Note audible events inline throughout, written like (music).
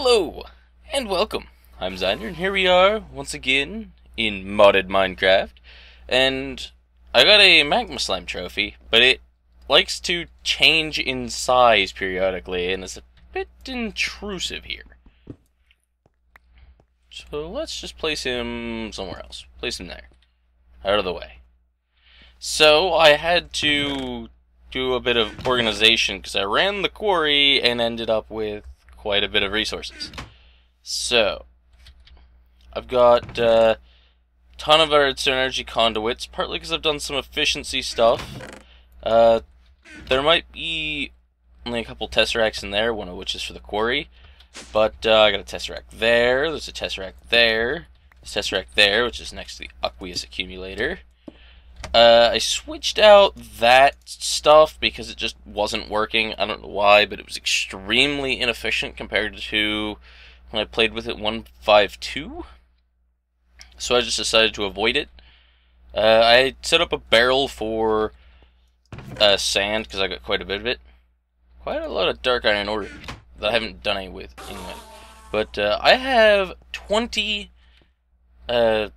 Hello, and welcome. I'm Zeinder, and here we are, once again, in modded Minecraft. And I got a Magma Slime trophy, but it likes to change in size periodically, and it's a bit intrusive here. So let's just place him somewhere else. Place him there. Out of the way. So I had to do a bit of organization because I ran the quarry and ended up with quite a bit of resources. So, I've got a uh, ton of energy conduits, partly because I've done some efficiency stuff. Uh, there might be only a couple tesseracts in there, one of which is for the quarry. But uh, I got a tesseract there, there's a tesseract there, a tesseract there, which is next to the aqueous accumulator. Uh, I switched out that stuff because it just wasn't working. I don't know why, but it was extremely inefficient compared to when I played with it 152. So I just decided to avoid it. Uh, I set up a barrel for uh, sand because I got quite a bit of it. Quite a lot of dark iron ore that I haven't done any with anyway. But uh, I have 20 uh,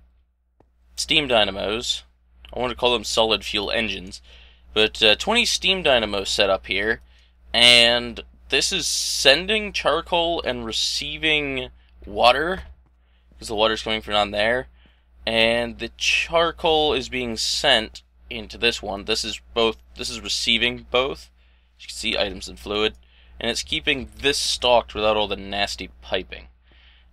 steam dynamos I want to call them solid fuel engines. But uh, 20 steam dynamos set up here, and this is sending charcoal and receiving water, because the water is coming from down there, and the charcoal is being sent into this one. This is both. This is receiving both. You can see items and fluid, and it's keeping this stocked without all the nasty piping.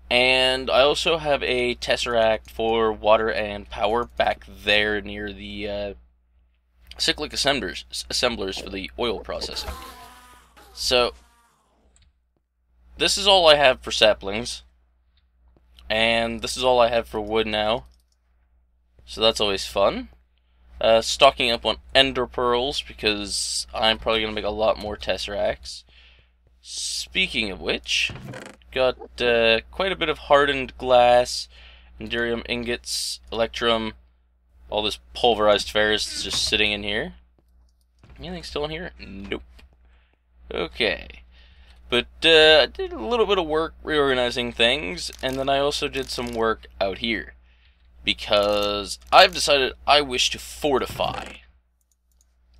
And I also have a Tesseract for water and power back there near the uh, cyclic assemblers, assemblers for the oil processing. So, this is all I have for saplings. And this is all I have for wood now. So that's always fun. Uh, stocking up on ender pearls because I'm probably going to make a lot more tesseracts. Speaking of which, got uh, quite a bit of hardened glass, enderium ingots, electrum, all this pulverized ferrous just sitting in here. Anything still in here? Nope. Okay. But uh, I did a little bit of work reorganizing things, and then I also did some work out here. Because I've decided I wish to fortify.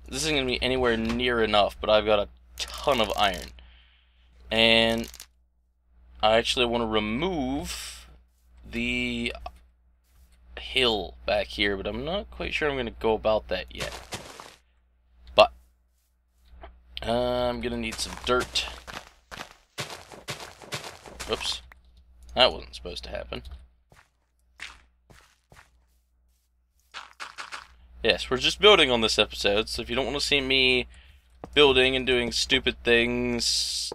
This isn't going to be anywhere near enough, but I've got a ton of iron. And I actually want to remove the hill back here, but I'm not quite sure I'm going to go about that yet. But, uh, I'm going to need some dirt. Whoops. That wasn't supposed to happen. Yes, we're just building on this episode, so if you don't want to see me building and doing stupid things,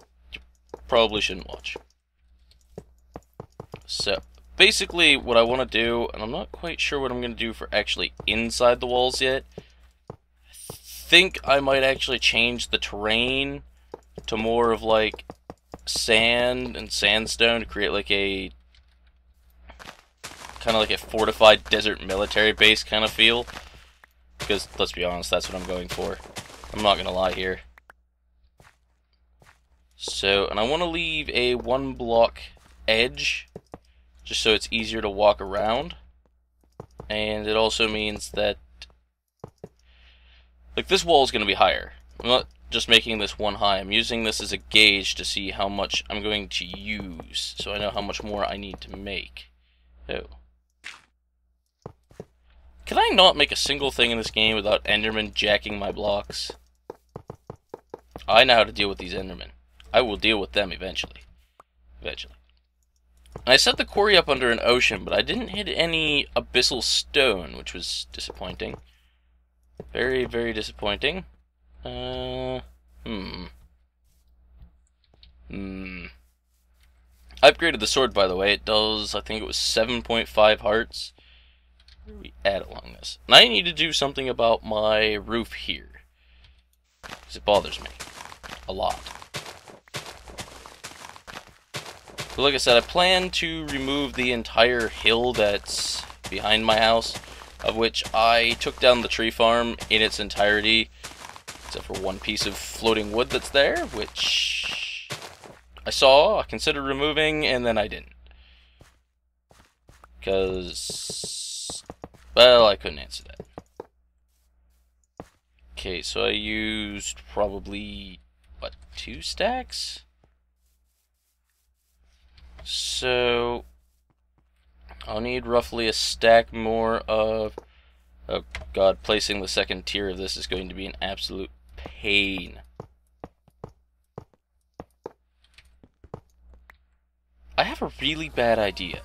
probably shouldn't watch. So, basically what I want to do, and I'm not quite sure what I'm going to do for actually inside the walls yet, I think I might actually change the terrain to more of like sand and sandstone to create like a kind of like a fortified desert military base kind of feel. Because, let's be honest, that's what I'm going for. I'm not going to lie here. So, and I want to leave a one block edge, just so it's easier to walk around. And it also means that, like, this wall is going to be higher. I'm not just making this one high. I'm using this as a gauge to see how much I'm going to use, so I know how much more I need to make. Oh. Can I not make a single thing in this game without Enderman jacking my blocks? I know how to deal with these Endermen. I will deal with them eventually. Eventually. I set the quarry up under an ocean, but I didn't hit any abyssal stone, which was disappointing. Very, very disappointing. Uh, hmm. Hmm. I upgraded the sword, by the way. It does, I think it was 7.5 hearts. Where we at along this? And I need to do something about my roof here. Because it bothers me. A lot. Like I said, I plan to remove the entire hill that's behind my house, of which I took down the tree farm in its entirety, except for one piece of floating wood that's there, which I saw, I considered removing, and then I didn't. Because, well, I couldn't answer that. Okay, so I used probably, what, two stacks? So, I'll need roughly a stack more of... Oh god, placing the second tier of this is going to be an absolute pain. I have a really bad idea.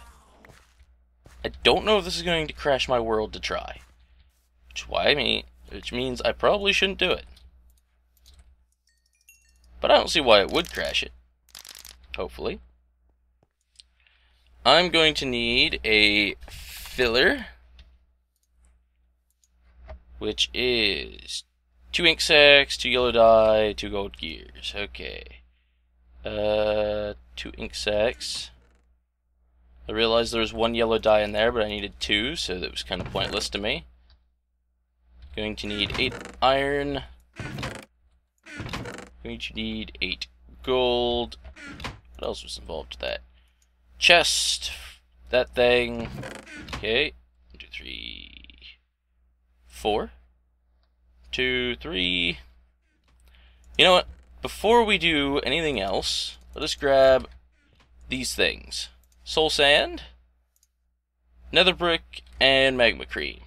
I don't know if this is going to crash my world to try. Which why I mean which means I probably shouldn't do it. But I don't see why it would crash it. Hopefully. I'm going to need a filler, which is two ink sacks, two yellow dye, two gold gears. Okay. Uh, two ink sacks. I realized there was one yellow dye in there, but I needed two, so that was kind of pointless to me. Going to need eight iron. Going to need eight gold. What else was involved with that? Chest. That thing. Okay. One, two, three, four. Two, three. You know what? Before we do anything else, let us grab these things. Soul Sand, Nether Brick, and Magma Cream.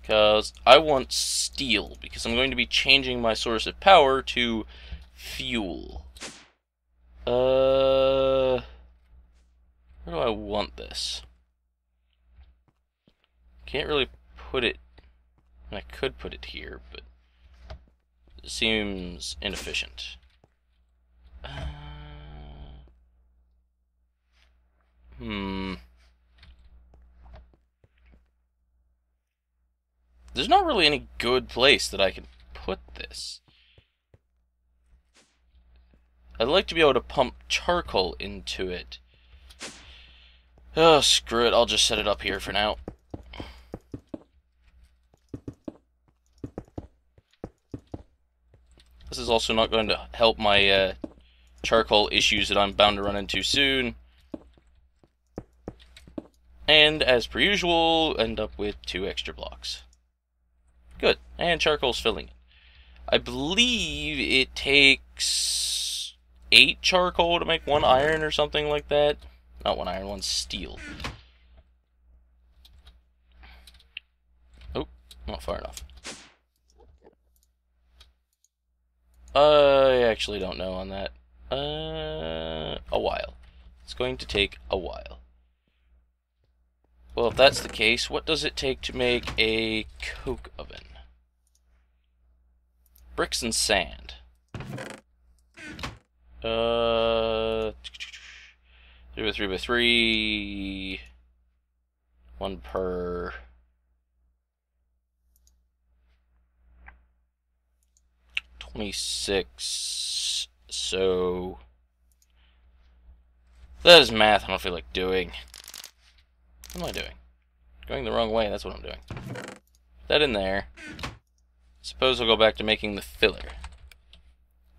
Because I want steel, because I'm going to be changing my source of power to fuel. Uh, where do I want this? Can't really put it, I could put it here, but it seems inefficient. Uh, hmm. There's not really any good place that I can put this. I'd like to be able to pump charcoal into it. Oh, screw it. I'll just set it up here for now. This is also not going to help my uh, charcoal issues that I'm bound to run into soon. And as per usual, end up with two extra blocks. Good. And charcoal's filling it. I believe it takes eight charcoal to make one iron or something like that. Not one iron, one steel. Oh, not far enough. I actually don't know on that. Uh, a while. It's going to take a while. Well, if that's the case, what does it take to make a coke oven? Bricks and sand. Uh, three by three by three. One per. Twenty-six. So that is math I don't feel like doing. What am I doing? Going the wrong way, that's what I'm doing. Put that in there. Suppose we'll go back to making the filler.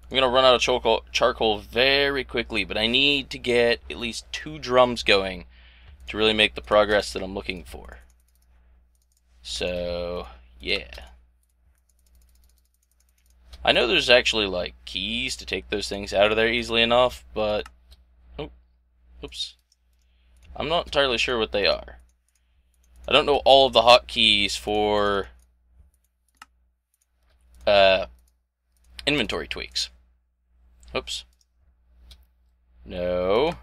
I'm going to run out of charcoal, charcoal very quickly, but I need to get at least two drums going to really make the progress that I'm looking for. So, yeah. I know there's actually, like, keys to take those things out of there easily enough, but... Oh, oops. I'm not entirely sure what they are. I don't know all of the hotkeys for uh, inventory tweaks. Oops. No.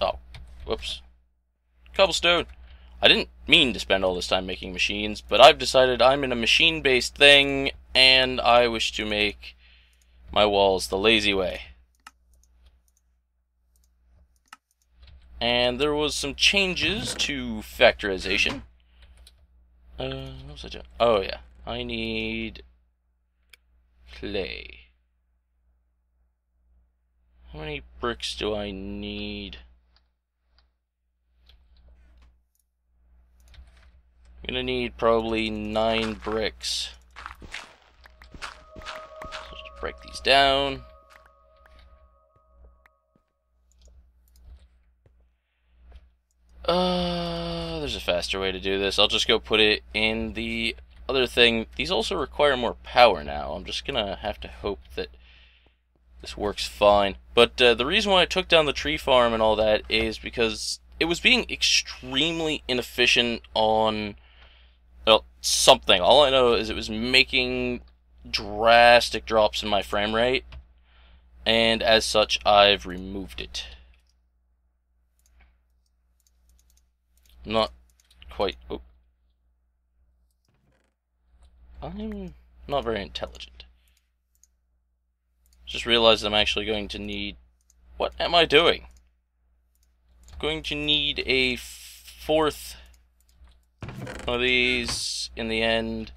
Oh, whoops. Cobblestone. I didn't mean to spend all this time making machines, but I've decided I'm in a machine-based thing, and I wish to make my walls the lazy way. And there was some changes to factorization. Uh, what was I doing? Oh, yeah. I need clay many bricks do I need? I'm gonna need probably nine bricks. So just break these down. Uh, there's a faster way to do this. I'll just go put it in the other thing. These also require more power now. I'm just gonna have to hope that this works fine. But uh, the reason why I took down the tree farm and all that is because it was being extremely inefficient on well, something. All I know is it was making drastic drops in my frame rate, and as such, I've removed it. Not quite. Oh. I'm not very intelligent. Just realized I'm actually going to need. What am I doing? I'm going to need a fourth one of these in the end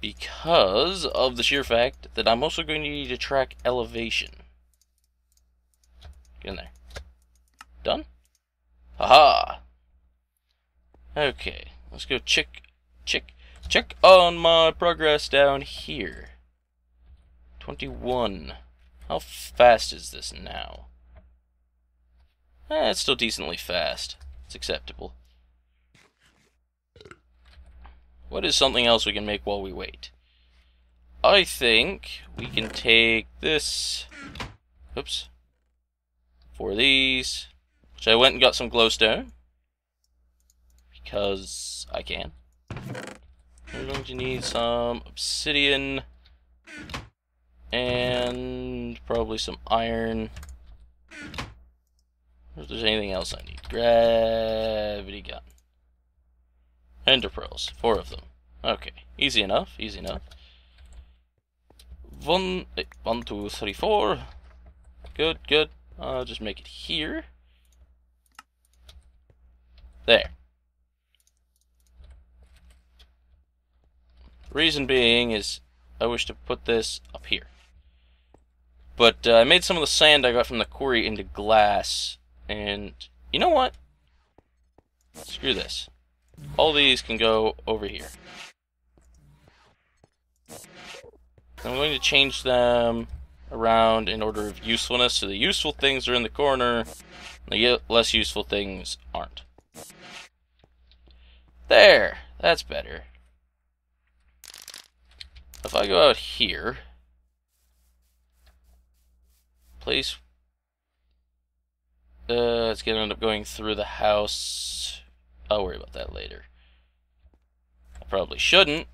because of the sheer fact that I'm also going to need to track elevation. Get in there. Done? Haha! Okay, let's go check, check, check on my progress down here. 21. How fast is this now? Eh, it's still decently fast. It's acceptable. What is something else we can make while we wait? I think we can take this. Oops. For these. Which I went and got some glowstone. Because I can. We're going to need some obsidian. And probably some iron. If there's anything else I need. Gravity gun. Ender pearls. Four of them. Okay. Easy enough. Easy enough. One, eight, one, two, three, four. Good, good. I'll just make it here. There. Reason being is I wish to put this up here. But uh, I made some of the sand I got from the quarry into glass. And you know what? Screw this. All these can go over here. I'm going to change them around in order of usefulness, so the useful things are in the corner, the less useful things aren't. There! That's better. If I go out here, place, uh, it's gonna end up going through the house. I'll worry about that later. I probably shouldn't.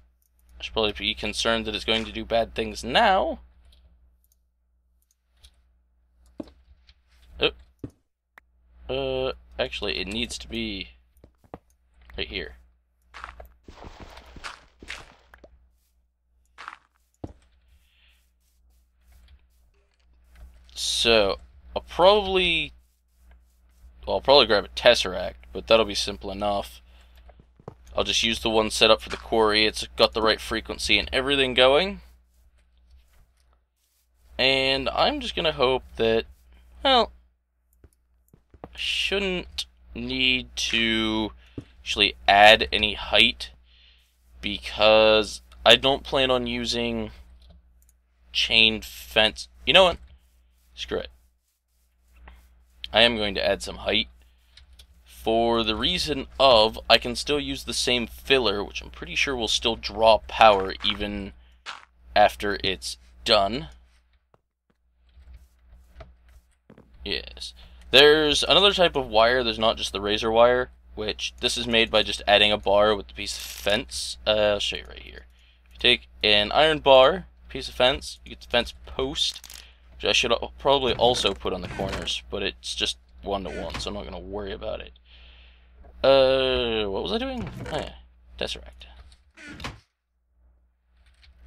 I should probably be concerned that it's going to do bad things now. Oh. Uh, actually, it needs to be right here. So, I'll probably... Well, I'll probably grab a Tesseract but that'll be simple enough. I'll just use the one set up for the quarry. It's got the right frequency and everything going. And I'm just going to hope that, well, shouldn't need to actually add any height because I don't plan on using chain fence. You know what? Screw it. I am going to add some height for the reason of I can still use the same filler, which I'm pretty sure will still draw power even after it's done. Yes. There's another type of wire, there's not just the razor wire, which this is made by just adding a bar with a piece of fence. Uh, I'll show you right here. You take an iron bar, piece of fence, you get the fence post, which I should probably also put on the corners, but it's just one to one, so I'm not going to worry about it. Uh, what was I doing? Oh yeah, Tesseract.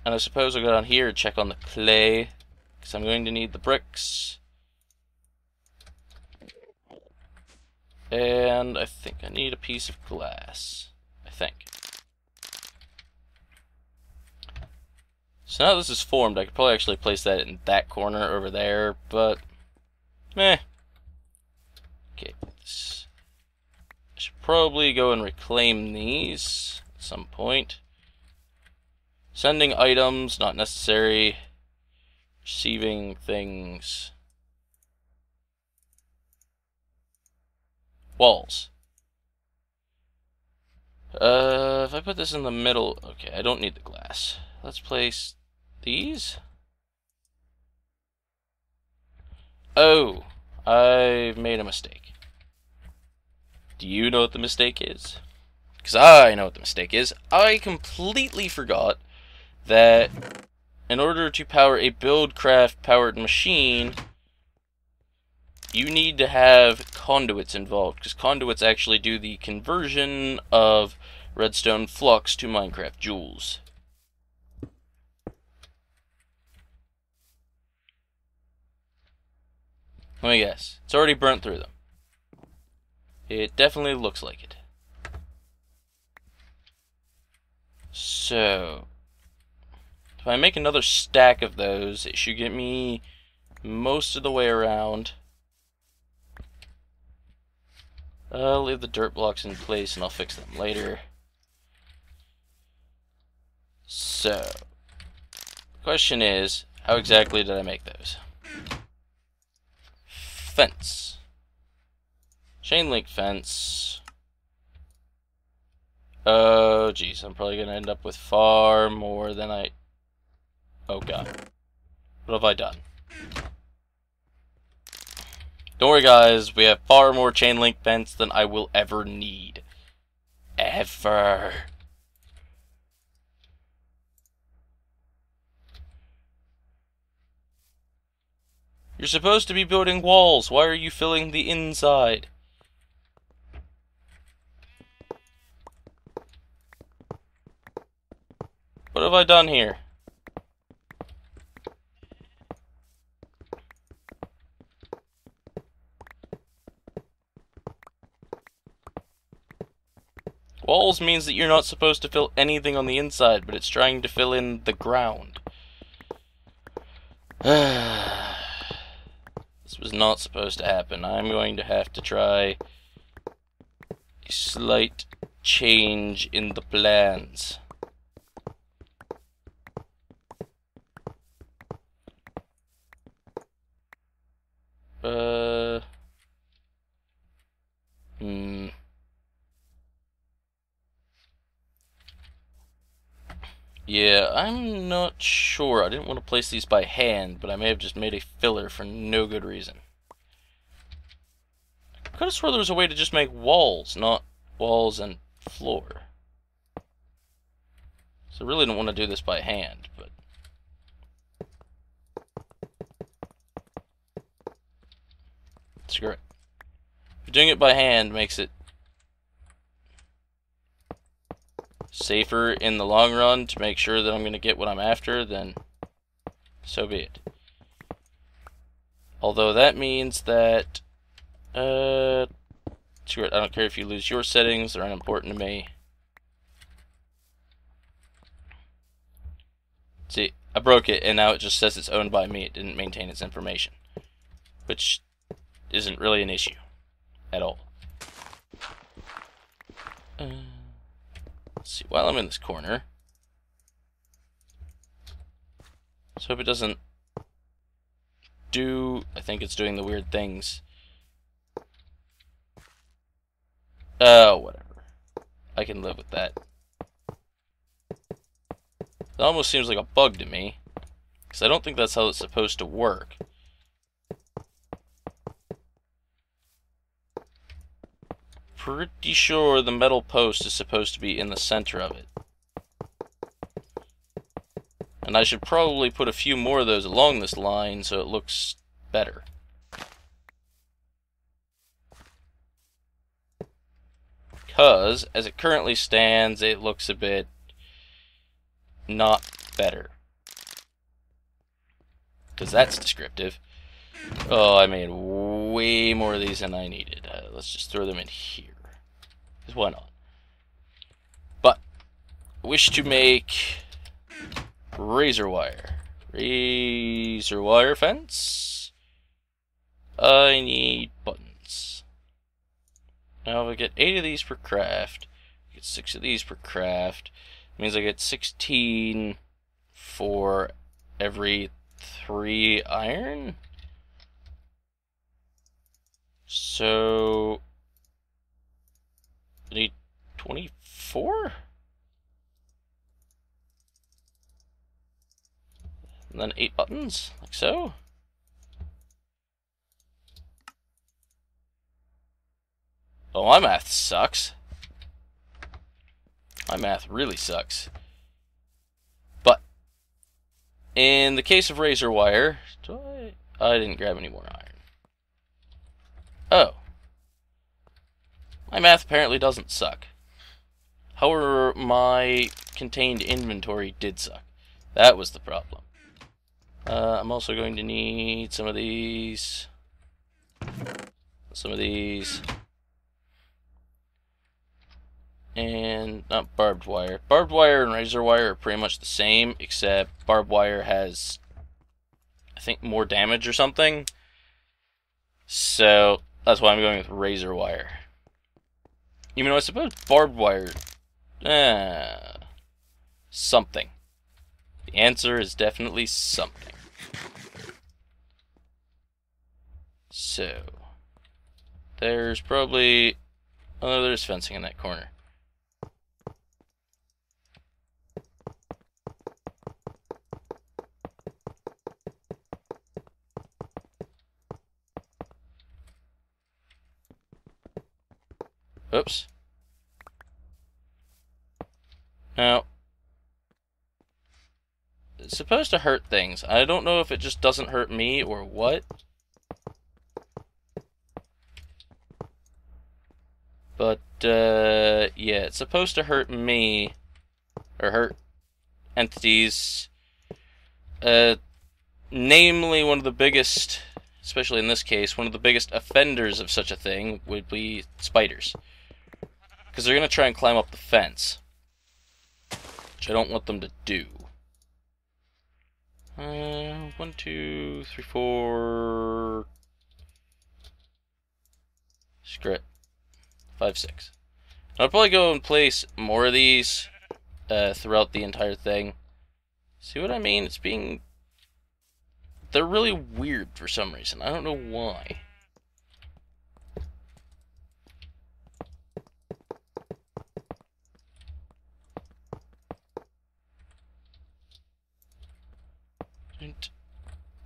And I suppose I'll go down here and check on the clay, because I'm going to need the bricks. And I think I need a piece of glass. I think. So now this is formed, I could probably actually place that in that corner over there, but... Meh. Okay, I should probably go and reclaim these at some point. Sending items, not necessary. Receiving things. Walls. Uh, if I put this in the middle, okay, I don't need the glass. Let's place these. Oh, I've made a mistake. Do you know what the mistake is? Because I know what the mistake is. I completely forgot that in order to power a Buildcraft powered machine, you need to have conduits involved, because conduits actually do the conversion of redstone flux to Minecraft joules. Let me guess. It's already burnt through them. It definitely looks like it. So, if I make another stack of those, it should get me most of the way around. I'll leave the dirt blocks in place and I'll fix them later. So, the question is, how exactly did I make those? Fence. Chain link fence. Oh, jeez, I'm probably going to end up with far more than I... Oh, God. What have I done? Don't worry, guys. We have far more chain link fence than I will ever need. Ever. You're supposed to be building walls. Why are you filling the inside? What have I done here? Walls means that you're not supposed to fill anything on the inside, but it's trying to fill in the ground. (sighs) (sighs) this was not supposed to happen. I'm going to have to try a slight change in the plans. Uh... Hmm... Yeah, I'm not sure. I didn't want to place these by hand, but I may have just made a filler for no good reason. I could have swore there was a way to just make walls, not walls and floor. So I really don't want to do this by hand, but... Screw it. Doing it by hand makes it safer in the long run to make sure that I'm going to get what I'm after, then so be it. Although that means that, uh, I don't care if you lose your settings, they're unimportant to me. See, I broke it, and now it just says it's owned by me. It didn't maintain its information. Which isn't really an issue. At all. Uh... See, while I'm in this corner, let's hope it doesn't do, I think it's doing the weird things. Oh, whatever. I can live with that. It almost seems like a bug to me, because I don't think that's how it's supposed to work. Pretty sure the metal post is supposed to be in the center of it. And I should probably put a few more of those along this line so it looks better. Because, as it currently stands, it looks a bit not better. Because that's descriptive. Oh, I made way more of these than I needed. Uh, let's just throw them in here. Because why not? But, I wish to make razor wire. Razor wire fence. I need buttons. Now if I get 8 of these per craft, I get 6 of these per craft, means I get 16 for every 3 iron? So, I need 24? And then eight buttons, like so. Oh, my math sucks. My math really sucks. But, in the case of razor wire, I... I didn't grab any more iron. Oh. My math apparently doesn't suck. However, my contained inventory did suck. That was the problem. Uh, I'm also going to need some of these. Some of these. And not barbed wire. Barbed wire and razor wire are pretty much the same, except barbed wire has, I think, more damage or something. So, that's why I'm going with razor wire. Even though I suppose barbed wire... Uh, something. The answer is definitely something. So... There's probably... Oh, there's fencing in that corner. Oops. Now, it's supposed to hurt things. I don't know if it just doesn't hurt me or what. But, uh, yeah, it's supposed to hurt me, or hurt entities, uh, namely one of the biggest, especially in this case, one of the biggest offenders of such a thing would be spiders. Because they're going to try and climb up the fence. Which I don't want them to do. Uh, one, two, three, four... Screw it. Five, six. I'll probably go and place more of these uh, throughout the entire thing. See what I mean? It's being... They're really weird for some reason. I don't know why.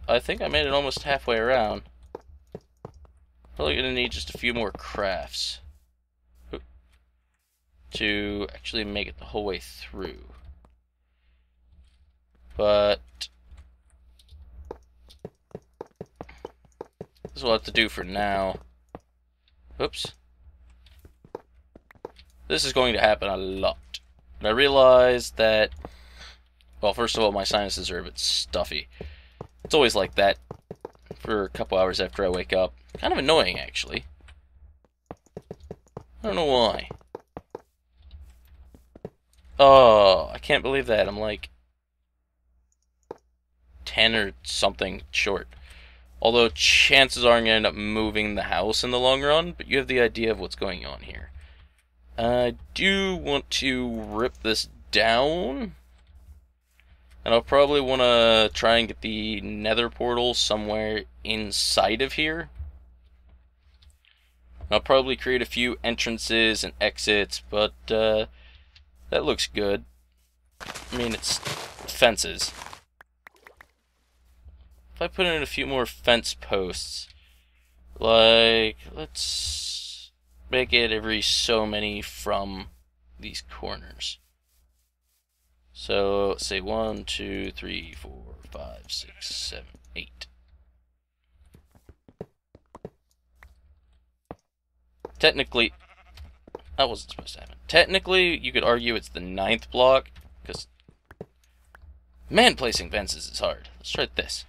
I think I made it almost halfway around. Probably gonna need just a few more crafts to actually make it the whole way through. But this I have to do for now. Oops. This is going to happen a lot. And I realize that, well, first of all, my sinuses are a bit stuffy. It's always like that for a couple hours after I wake up. Kind of annoying, actually. I don't know why. Oh, I can't believe that. I'm like 10 or something short. Although chances are I'm going to end up moving the house in the long run, but you have the idea of what's going on here. I do want to rip this down. And I'll probably want to try and get the nether portal somewhere inside of here. I'll probably create a few entrances and exits, but uh, that looks good. I mean, it's fences. If I put in a few more fence posts, like, let's make it every so many from these corners. So say one, two, three, four, five, six, seven, eight. Technically, that wasn't supposed to happen. Technically, you could argue it's the ninth block, because man, placing fences is hard. Let's try this.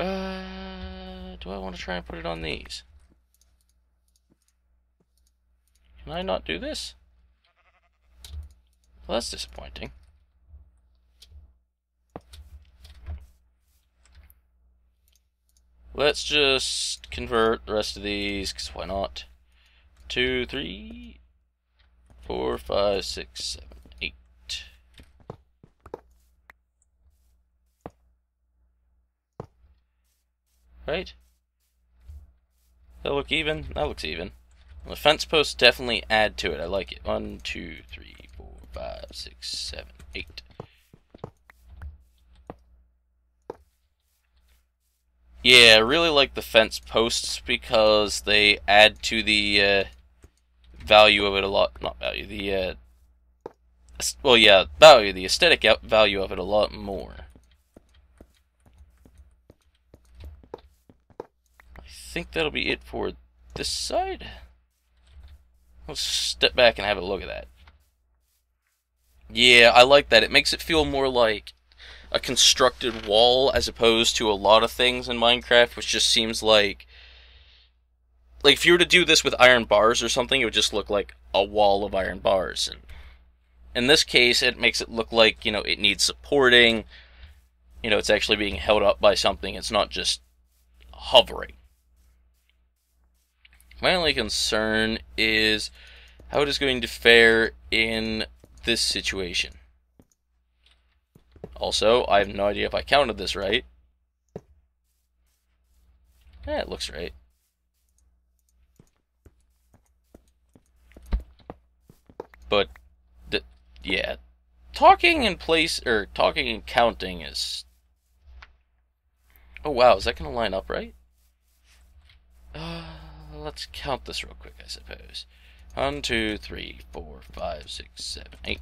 Uh, do I want to try and put it on these? Can I not do this? Well, that's disappointing. Let's just convert the rest of these, because why not? Two, three, four, five, six, seven, eight. Right? That look even? That looks even. The fence posts definitely add to it. I like it. One, two, three, five, six, seven, eight. Yeah, I really like the fence posts because they add to the uh, value of it a lot. Not value, the uh, well, yeah, value, the aesthetic value of it a lot more. I think that'll be it for this side. Let's step back and have a look at that. Yeah, I like that. It makes it feel more like a constructed wall as opposed to a lot of things in Minecraft, which just seems like like if you were to do this with iron bars or something, it would just look like a wall of iron bars. And in this case, it makes it look like you know it needs supporting. You know, it's actually being held up by something. It's not just hovering. My only concern is how it is going to fare in this situation. Also, I have no idea if I counted this right. Yeah, it looks right. But, yeah, talking in place, or talking and counting is... Oh wow, is that going to line up right? Uh, let's count this real quick, I suppose. One, two, three, four, five, six, seven, eight.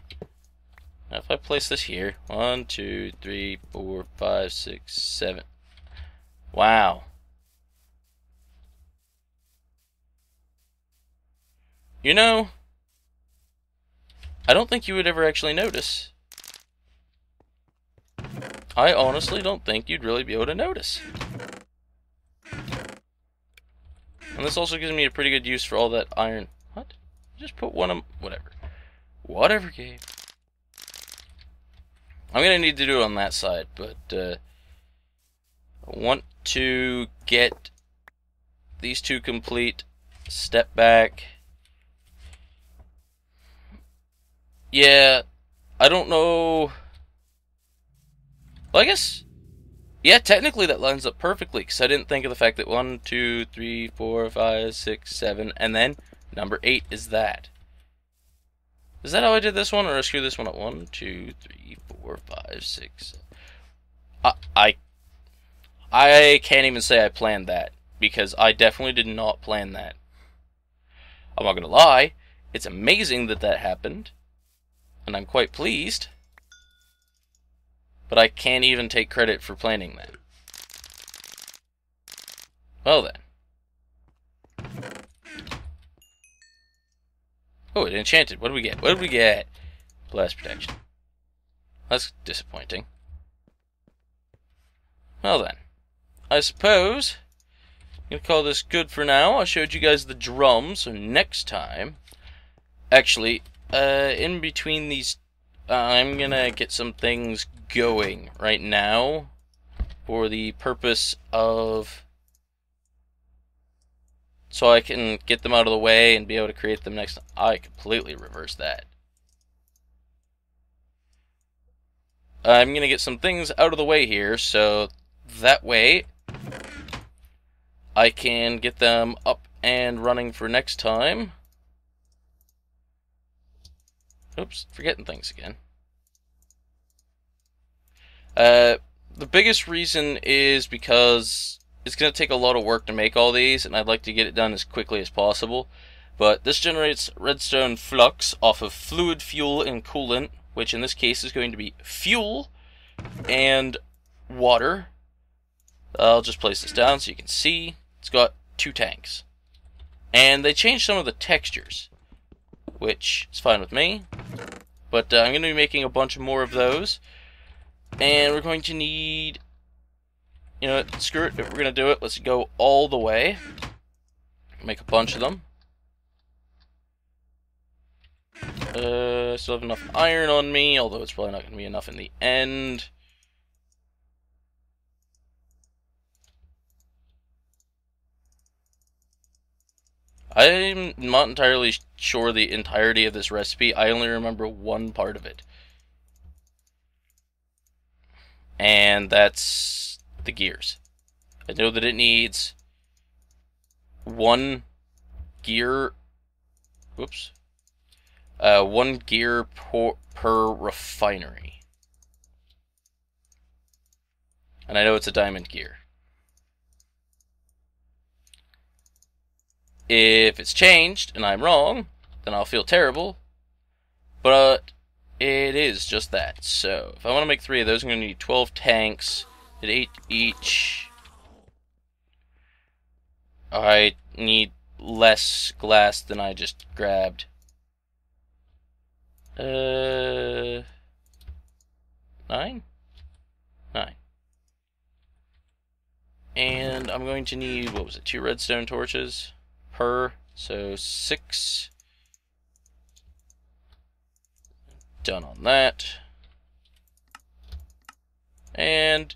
Now if I place this here, one, two, three, four, five, six, seven. Wow. You know, I don't think you would ever actually notice. I honestly don't think you'd really be able to notice. And this also gives me a pretty good use for all that iron. Just put one of... Whatever. Whatever, Gabe. I'm to need to do it on that side, but uh, I want to get these two complete. Step back. Yeah, I don't know. Well, I guess. Yeah, technically that lines up perfectly because I didn't think of the fact that one, two, three, four, five, six, seven, and then number eight is that. Is that how I did this one, or I screw this one up? One, two, three, four, five, six. I, I, I can't even say I planned that because I definitely did not plan that. I'm not gonna lie. It's amazing that that happened, and I'm quite pleased. But I can't even take credit for planning that. Well then. Oh, it enchanted. What do we get? What do we get? Blast protection. That's disappointing. Well then. I suppose I'm gonna call this good for now. I showed you guys the drum, so next time actually, uh in between these uh, I'm gonna get some things going right now for the purpose of so I can get them out of the way and be able to create them next. I completely reverse that. I'm going to get some things out of the way here, so that way I can get them up and running for next time. Oops, forgetting things again. Uh, the biggest reason is because it's going to take a lot of work to make all these, and I'd like to get it done as quickly as possible. But this generates redstone flux off of fluid fuel and coolant, which in this case is going to be fuel and water. I'll just place this down so you can see. It's got two tanks. And they changed some of the textures, which is fine with me. But uh, I'm going to be making a bunch more of those. And we're going to need you know what, screw it, if we're gonna do it, let's go all the way. Make a bunch of them. Uh, still have enough iron on me, although it's probably not gonna be enough in the end. I'm not entirely sure the entirety of this recipe. I only remember one part of it. And that's the gears. I know that it needs one gear whoops. Uh, one gear per, per refinery. And I know it's a diamond gear. If it's changed and I'm wrong, then I'll feel terrible. But it is just that. So, if I want to make three of those, I'm going to need 12 tanks at 8 each. I need less glass than I just grabbed. Uh, nine? Nine. And I'm going to need, what was it, two redstone torches per, so six. Done on that. And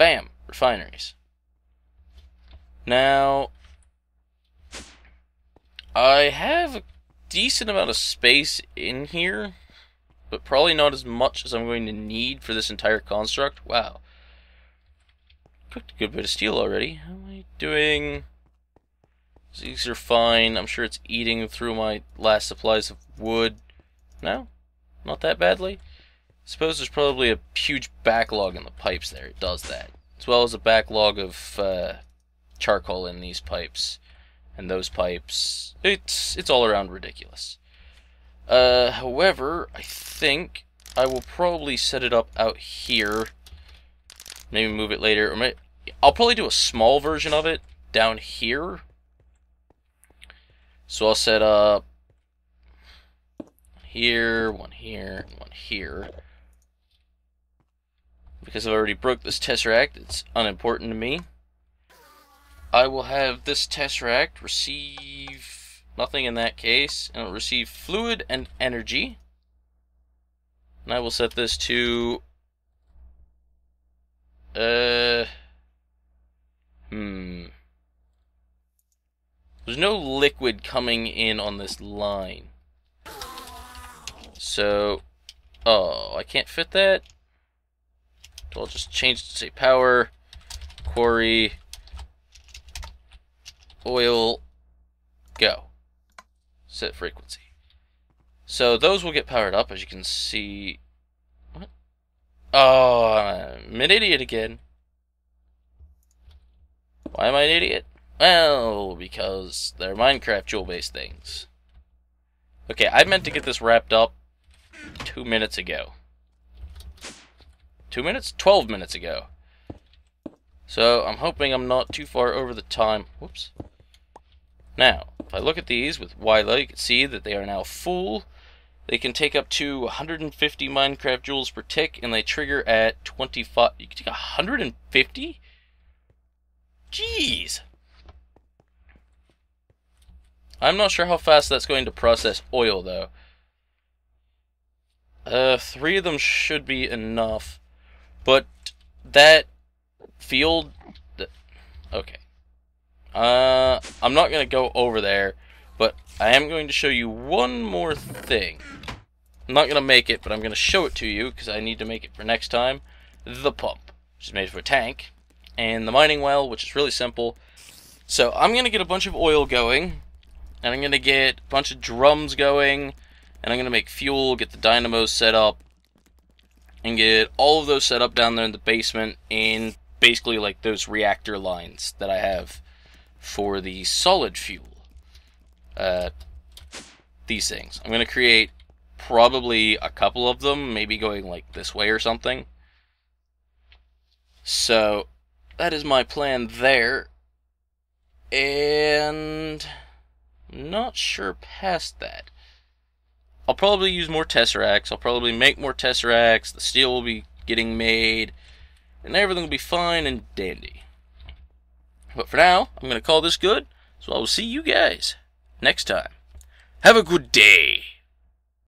bam, refineries. Now, I have a decent amount of space in here, but probably not as much as I'm going to need for this entire construct. Wow. Cooked a good bit of steel already. How am I doing? These are fine. I'm sure it's eating through my last supplies of wood. No? Not that badly? Suppose there's probably a huge backlog in the pipes there. It does that. As well as a backlog of uh, charcoal in these pipes and those pipes. It's it's all around ridiculous. Uh, however, I think I will probably set it up out here. Maybe move it later. I'll probably do a small version of it down here. So I'll set up here, one here, one here. Because I've already broke this Tesseract, it's unimportant to me. I will have this Tesseract receive nothing in that case, and it'll receive fluid and energy. And I will set this to... Uh... Hmm... There's no liquid coming in on this line. So... Oh, I can't fit that? So I'll just change to say power, quarry, oil, go. Set frequency. So those will get powered up, as you can see. What? Oh, I'm an idiot again. Why am I an idiot? Well, because they're Minecraft joule-based things. Okay, I meant to get this wrapped up two minutes ago. Two minutes? Twelve minutes ago. So, I'm hoping I'm not too far over the time. Whoops. Now, if I look at these with WAILA, you can see that they are now full. They can take up to 150 Minecraft joules per tick, and they trigger at 25. You can take 150? Jeez! I'm not sure how fast that's going to process oil, though. Uh, three of them should be enough. But that field... Okay. Uh, I'm not going to go over there, but I am going to show you one more thing. I'm not going to make it, but I'm going to show it to you, because I need to make it for next time. The pump, which is made for a tank, and the mining well, which is really simple. So I'm going to get a bunch of oil going, and I'm going to get a bunch of drums going, and I'm going to make fuel, get the dynamos set up, and get all of those set up down there in the basement, and basically like those reactor lines that I have for the solid fuel. Uh, these things. I'm going to create probably a couple of them, maybe going like this way or something. So, that is my plan there. And not sure past that. I'll probably use more Tesseracts. I'll probably make more Tesseracts. The steel will be getting made. And everything will be fine and dandy. But for now, I'm going to call this good. So I will see you guys next time. Have a good day.